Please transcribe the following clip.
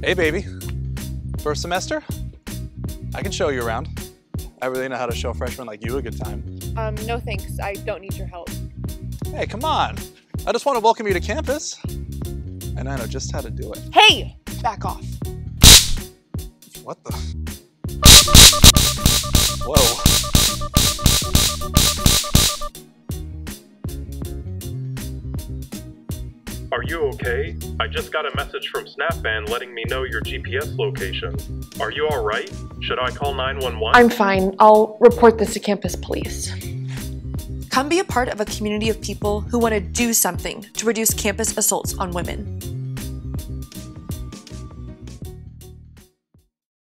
Hey, baby. First semester? I can show you around. I really know how to show freshmen like you a good time. Um, no thanks. I don't need your help. Hey, come on. I just want to welcome you to campus. And I know just how to do it. Hey! Back off. What the? Are you okay? I just got a message from Snapban letting me know your GPS location. Are you alright? Should I call 911? I'm fine. I'll report this to campus police. Come be a part of a community of people who want to do something to reduce campus assaults on women.